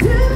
do.